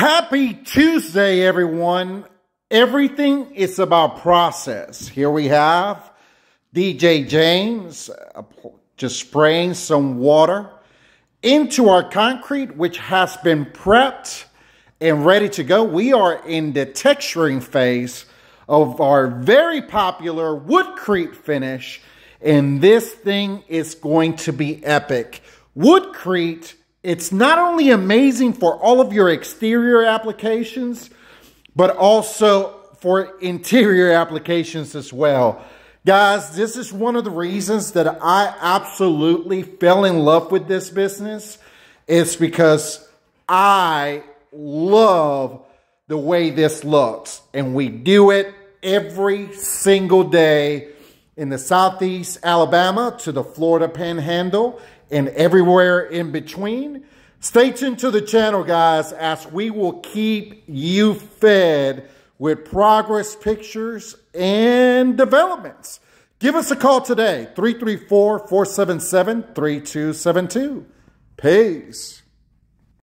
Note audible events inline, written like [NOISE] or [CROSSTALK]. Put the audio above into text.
Happy Tuesday, everyone. Everything is about process. Here we have DJ James uh, just spraying some water into our concrete, which has been prepped and ready to go. We are in the texturing phase of our very popular Woodcrete finish, and this thing is going to be epic. Woodcrete, it's not only amazing for all of your exterior applications, but also for interior [LAUGHS] applications as well. Guys, this is one of the reasons that I absolutely fell in love with this business. It's because I love the way this looks. And we do it every single day in the Southeast Alabama to the Florida Panhandle and everywhere in between. Stay tuned to the channel, guys, as we will keep you fed with progress pictures and developments. Give us a call today, 334 477 3272. Peace.